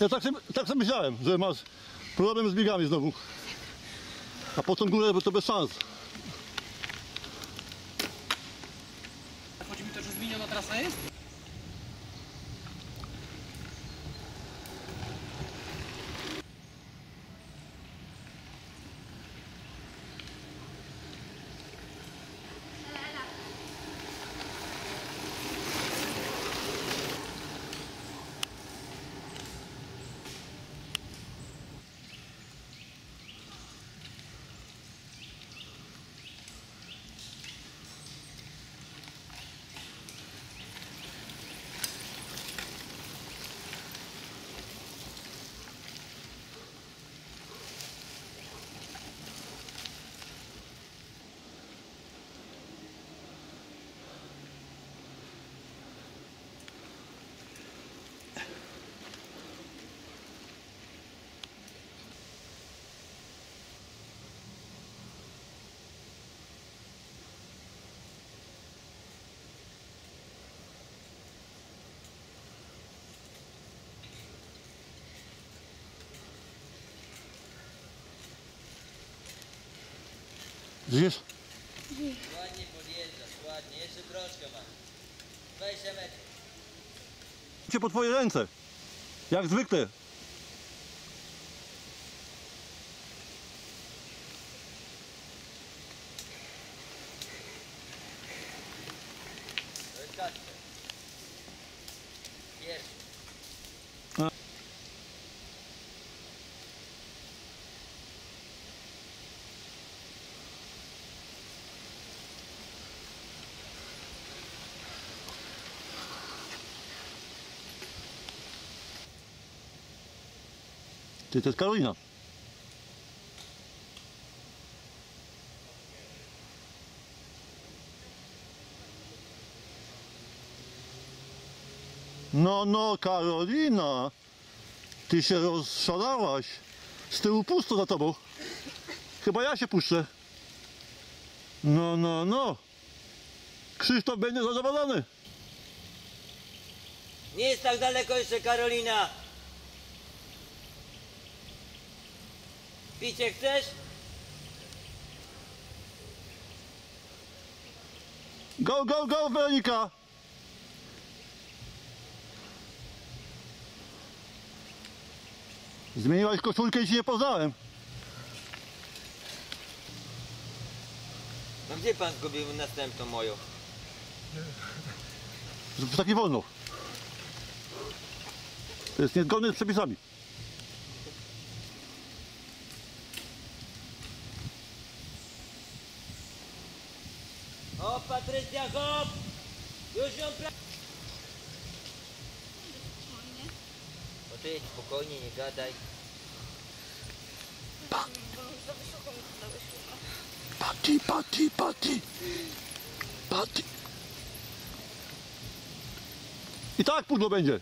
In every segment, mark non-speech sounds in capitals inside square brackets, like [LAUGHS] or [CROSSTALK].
Ja tak sobie, tak sobie myślałem, że masz problem z biegami znowu. A po tą górę to bez szans. Widzisz? Ładnie podjeżdżasz, ładnie, jeszcze troszkę masz. 20 metrów. Cię po twoje ręce. Jak zwykle. Ty, to jest Karolina. No, no, Karolina. Ty się rozszalałaś. Z tyłu pusto za tobą. Chyba ja się puszczę. No, no, no. Krzysztof będzie zadowolony. Nie jest tak daleko jeszcze Karolina. Picie chcesz? Go, go, go, Weronika! Zmieniłaś koszulkę i ci nie poznałem. No gdzie pan zgubił następną moją? To tak nie wolno. To jest niezgodne z przepisami. Patrycja, hop! Już ją pra... No ty jedź spokojnie, nie gadaj. Wyszło. Pati, pati, pati. Pati. I tak pudło będzie.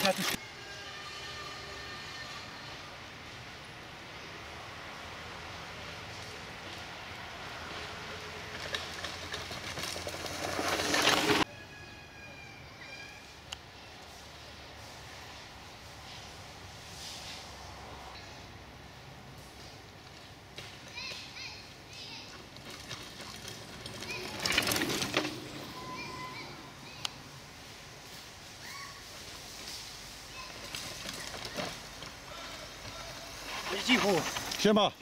Fertig. Cichu. Siema.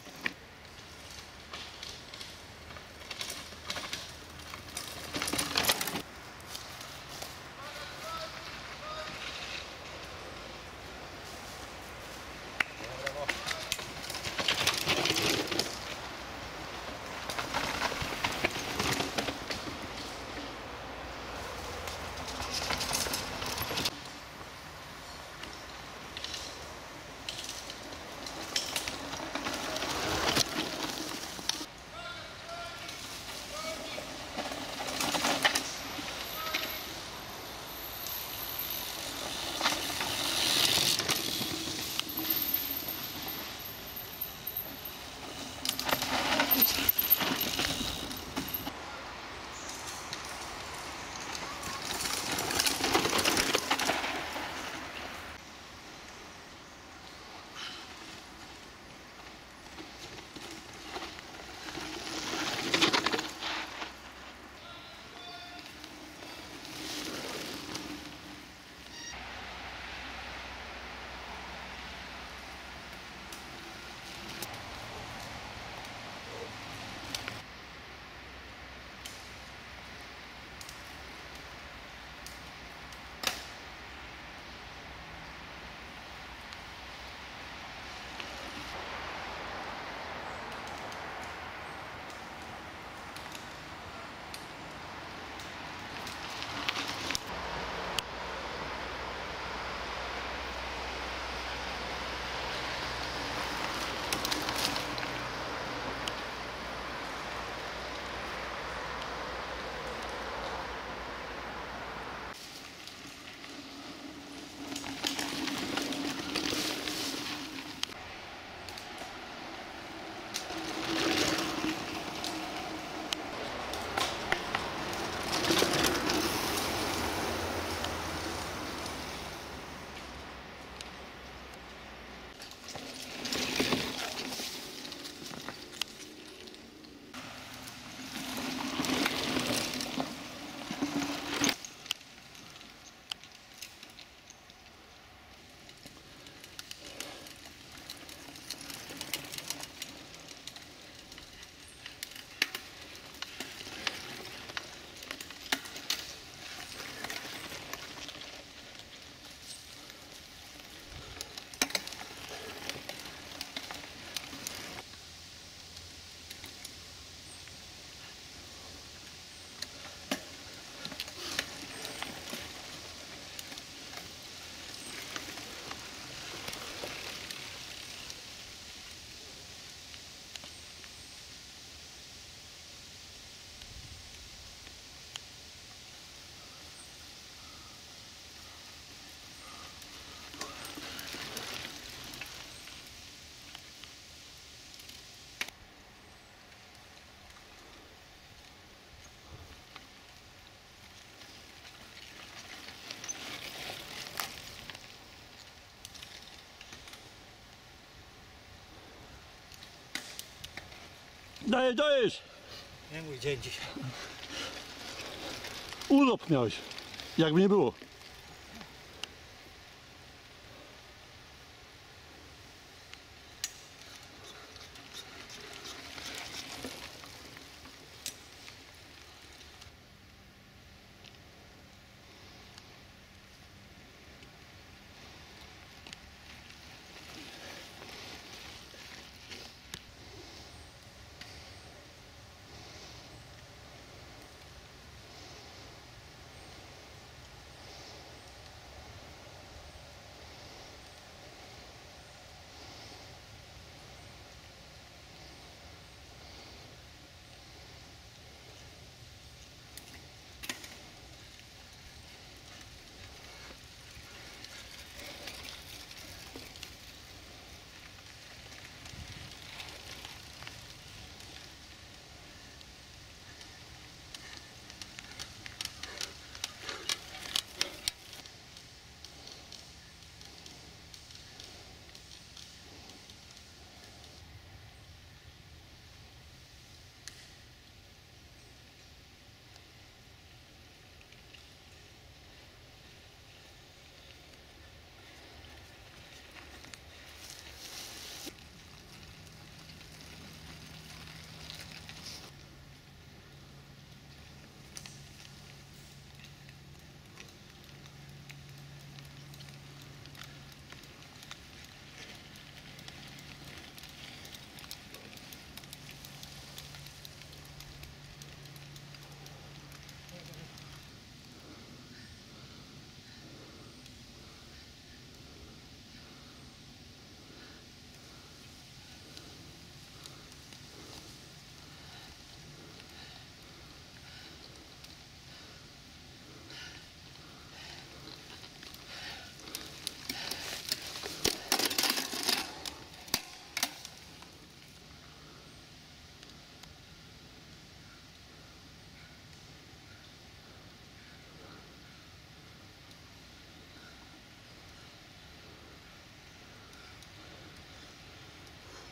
Dajesz, dajesz! Nie mój dzień dzisiaj. Urlop miałeś. Jakby nie było.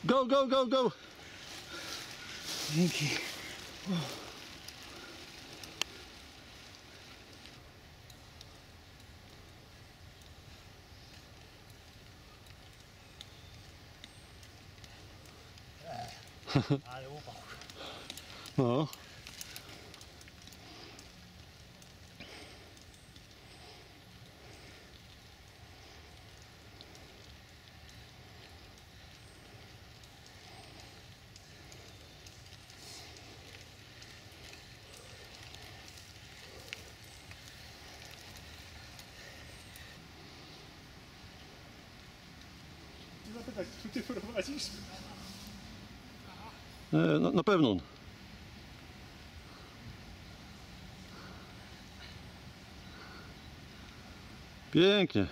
Go, go, go, go! Thank you. [LAUGHS] Ah, upał. No. Na, na pewno. Pięknie.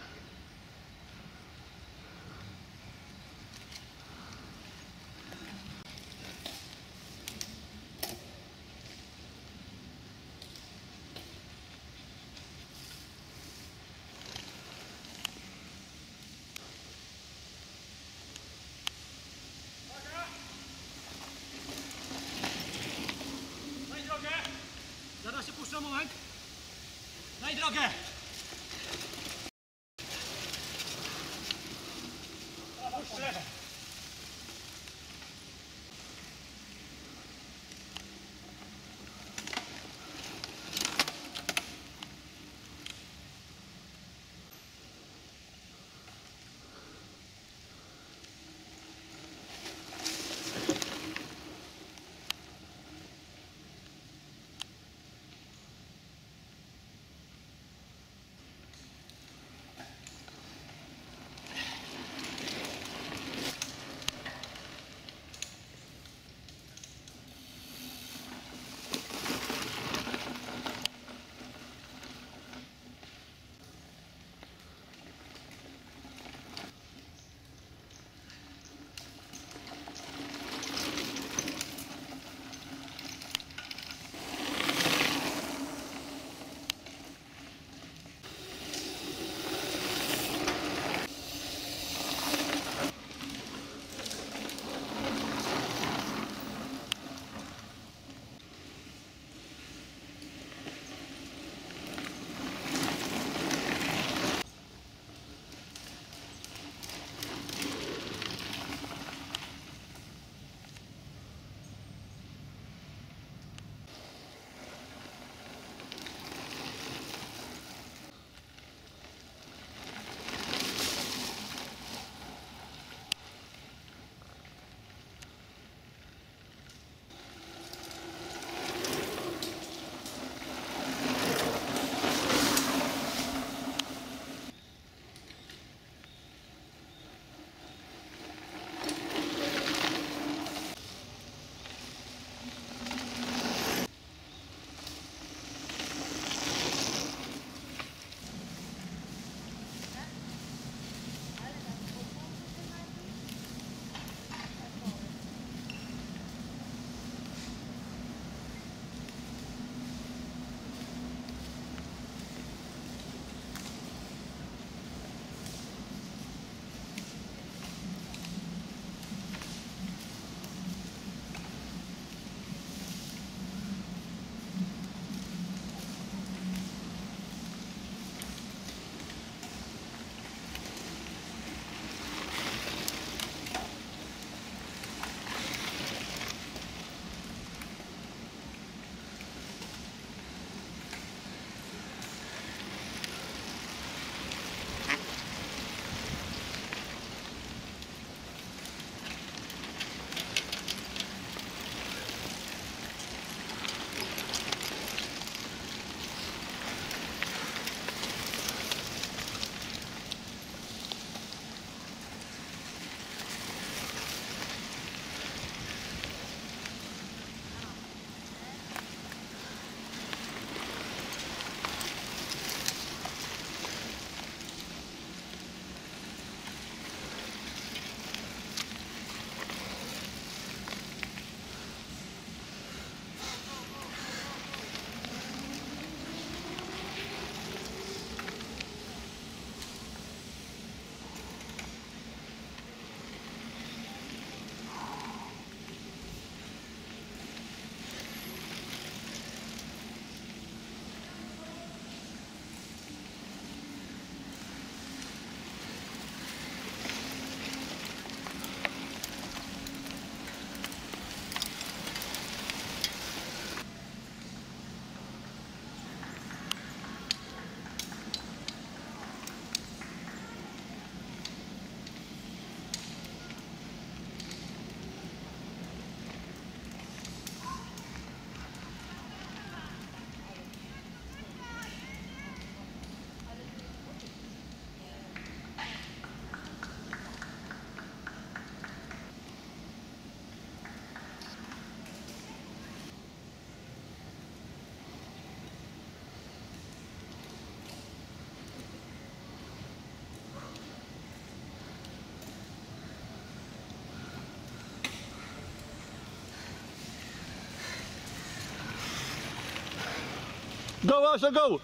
Go, Asia, go!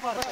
봐봐.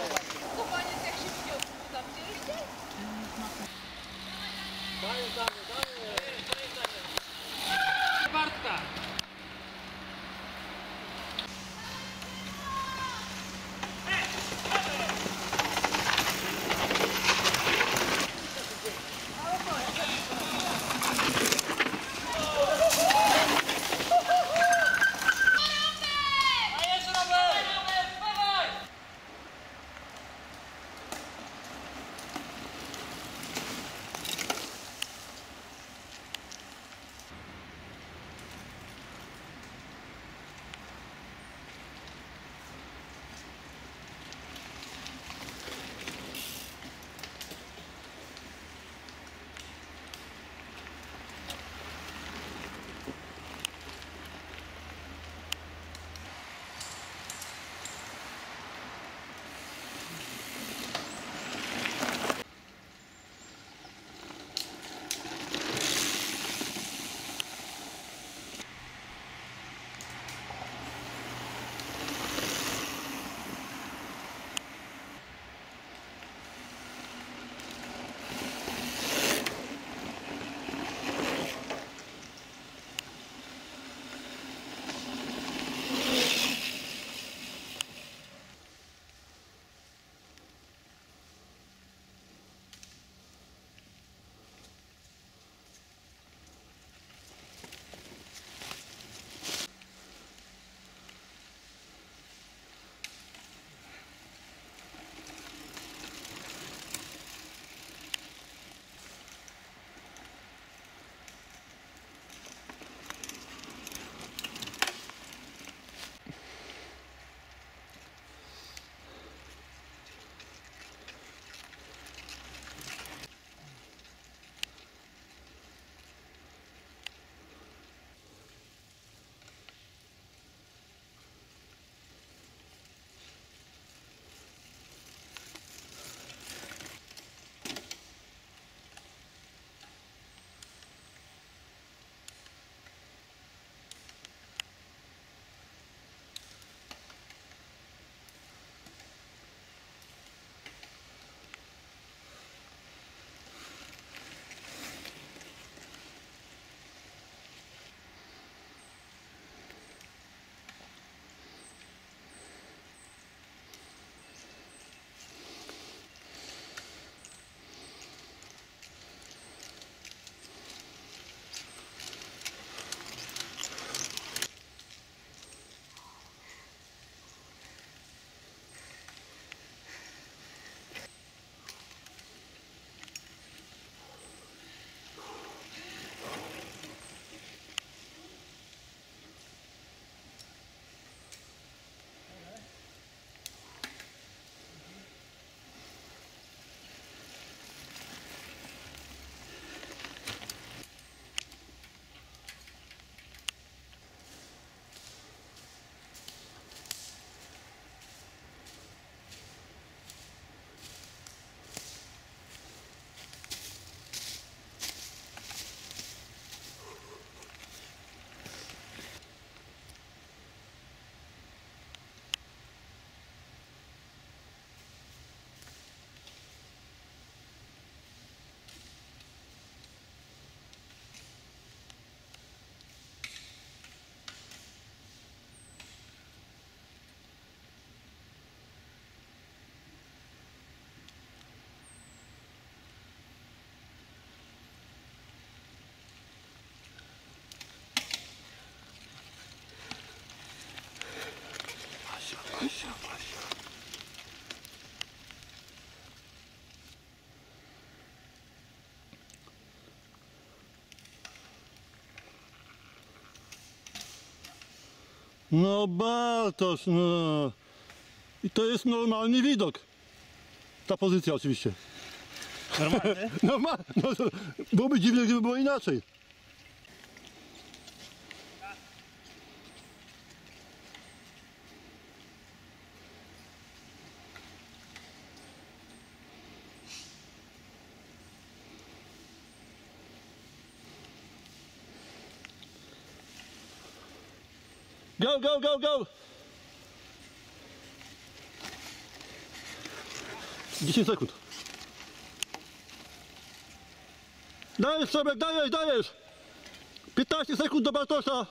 No Bartosz, no. I to jest normalny widok. Ta pozycja oczywiście. Normalny? [LAUGHS] Normalnie. No, to byłoby dziwne, gdyby było inaczej. Go, go, go, go! 10 sekund. Dajesz sobie, dajesz, dajesz. 15 sekund do Bartosza.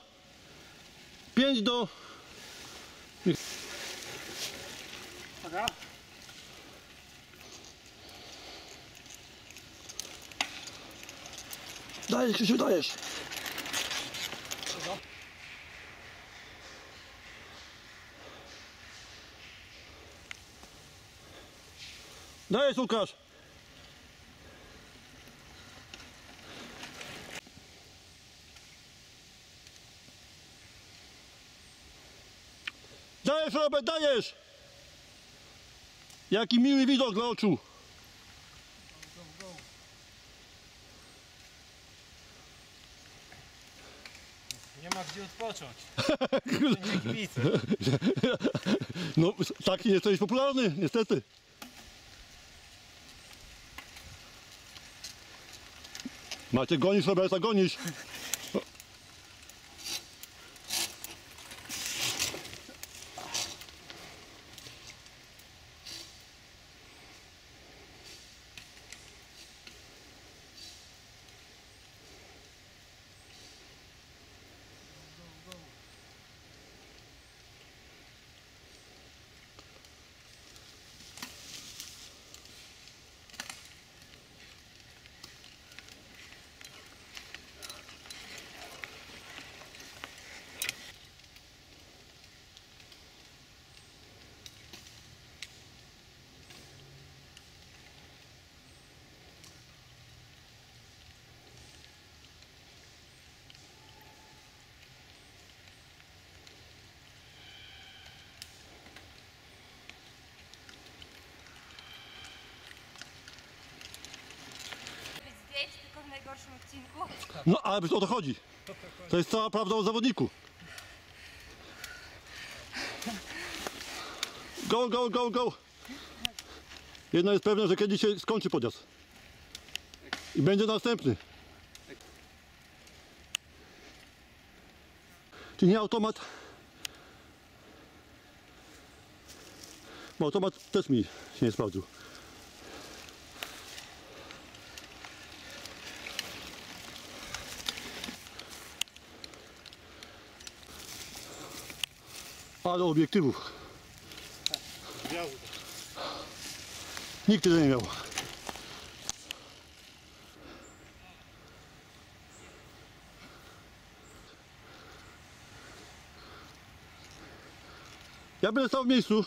5 do... Uwaga. Dajesz, Krzysiu, dajesz. Dajesz, Łukasz. Dajesz, Robert, dajesz. Jaki miły widok dla oczu. Nie ma gdzie odpocząć. [LAUGHS] Będzie kibice. No, taki jesteś popularny, niestety. Macie gonisz, Roberta, gonisz. Odcinku. No, ale o to chodzi. To jest cała prawda o zawodniku. Go, go, go, go. Jedno jest pewne, że kiedyś się skończy podjazd. I będzie następny. Czyli nie automat. Bo automat też mi się nie sprawdził. Ale obiektywów. Nikt tyle nie miał. Ja będę stał w miejscu.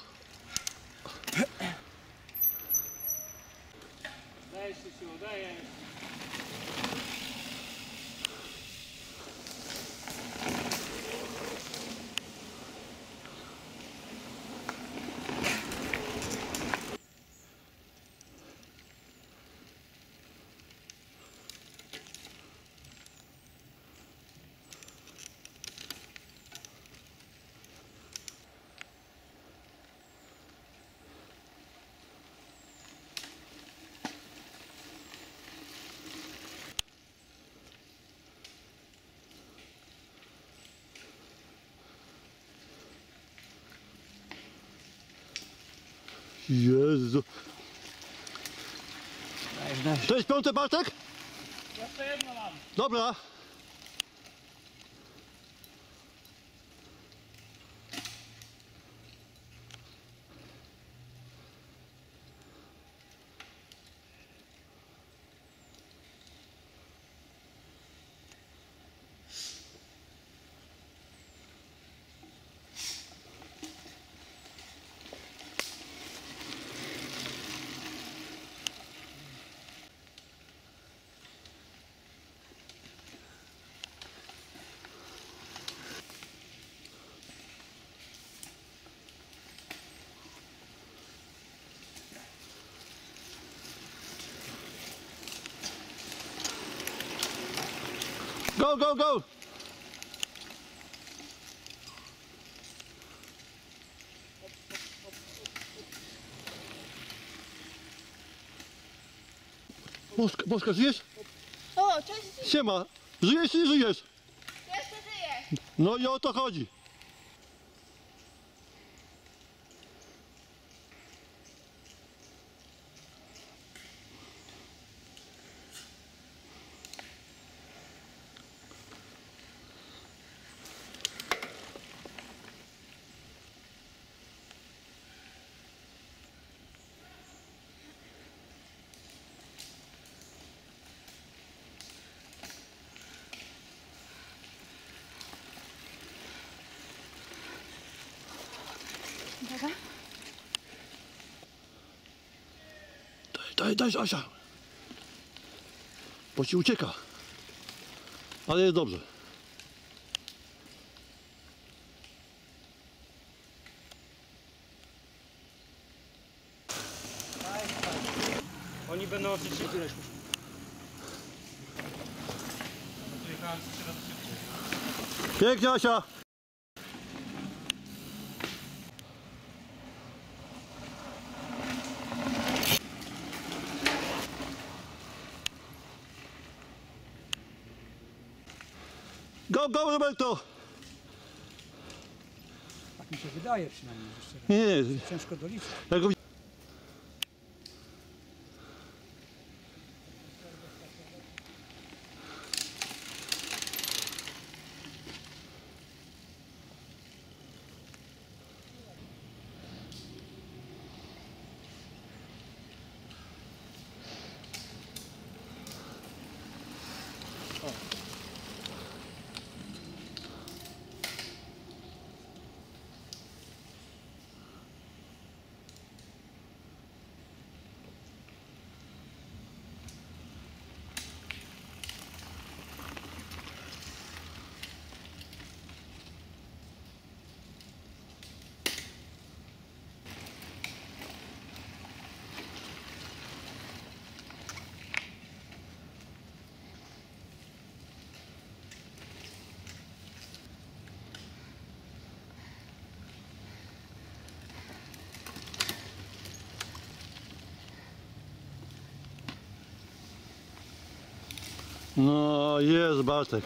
Jezu. Jest piąte Bartek? Jeszcze jedno mam. Dobra. Go, go, go. Boska, Boska, żyjesz? O, cześć, Siema. Żyjesz czy nie żyjesz? jeszcze żyję. No i o to chodzi. Dobra. Daj, Asia. Bo ci ucieka. Ale jest dobrze. Oni będą oczywiście tyle. Pięknie, Asia. Go, Roberto! Tak mi się wydaje przynajmniej, jeszcze raz. Nie, nie, Ciężko doliczyć. No, jest Bartek.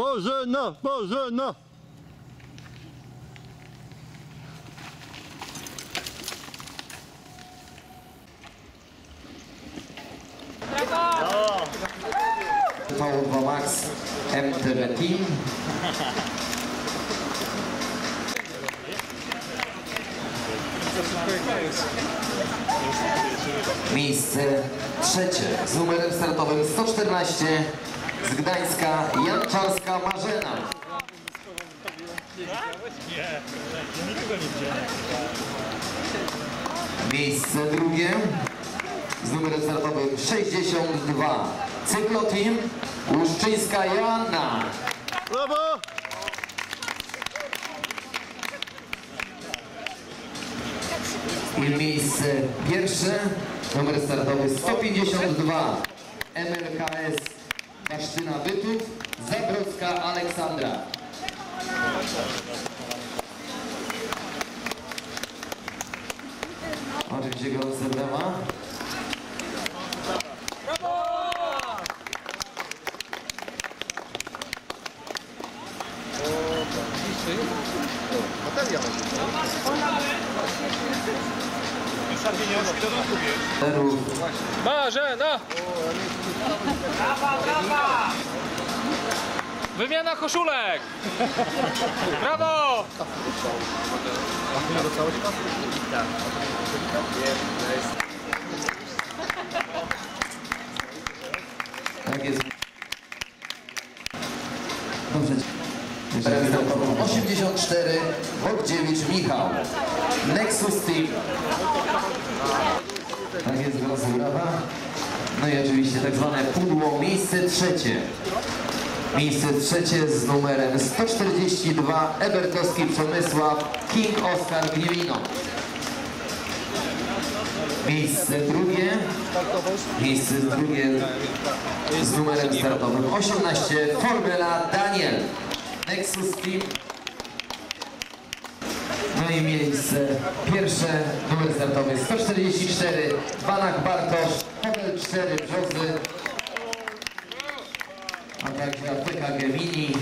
Bożena, Bożena! V2 Max MTB Team. Miejsce trzecie z numerem startowym 114 z Gdańska Janczarska Marzena. 62 Cykloteam Łuszczyńska Joanna. Brawo! I miejsce pierwsze, numer startowy 152 MLKS Kasztyna Bytów, Zabrodzka Aleksandra. Oczywiście gorące brawa. Marzena! Wymiana koszulek! Brawo! Tak jest. Dobrze. Reprezentową 84 Bogdziewicz Michał. Nexus Team. Tak jest, głos brawa. No i oczywiście tak zwane pudło, miejsce trzecie. Miejsce trzecie z numerem 142 Ebertowski Przemysław King Oscar Gniewino. Miejsce drugie. Miejsce drugie z numerem startowym 18 Formula Daniel Nexus Team no i miejsce pierwsze numer startowy 144 Banach Bartosz 4 Brzozy. A także Apteka Gemini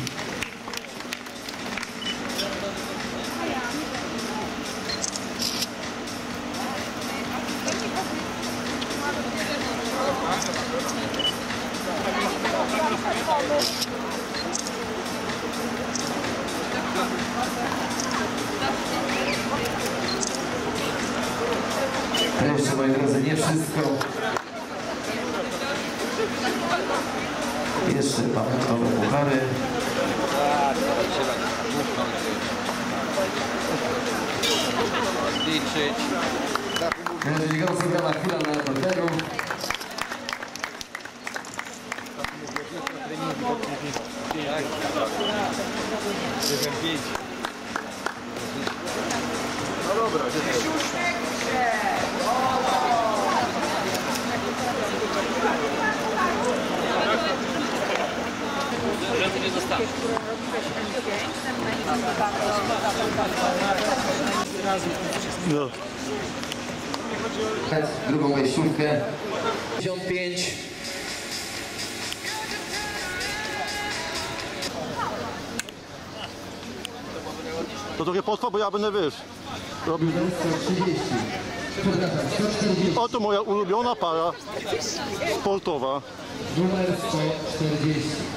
Potrwa, bo ja będę, wiesz, robił... 130 przepraszam 140 Oto moja ulubiona para sportowa. numer 140